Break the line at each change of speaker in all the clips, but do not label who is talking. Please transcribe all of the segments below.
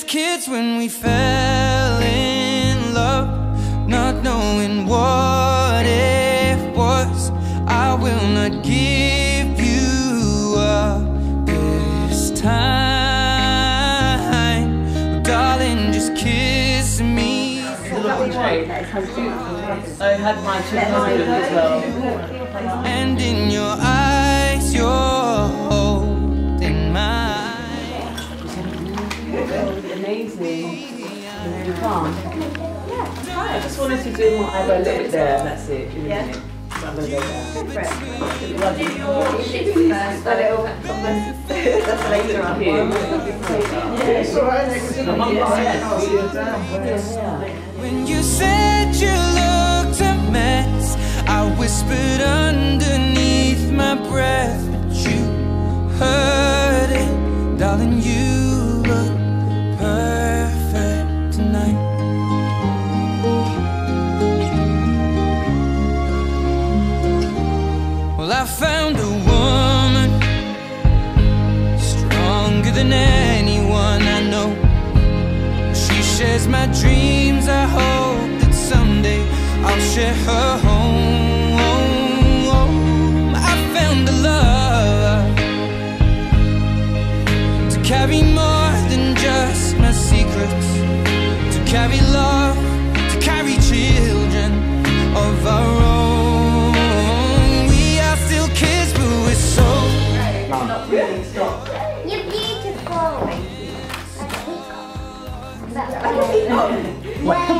Cause we were just kids when we fell in love, not knowing what it was. I will not give you up this time. Darling, just kiss me.
I had my two as well.
And in your eyes,
wanted to do more. I go a little bit there. That's it. Yeah. I'm gonna go there.
That's later on.
When you said you looked a mess, I whispered underneath my breath, share her home. I found a love to carry more than just my secrets, to carry love, to carry children of our own. We are still kids, but we're so.
You're beautiful. Way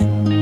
deserve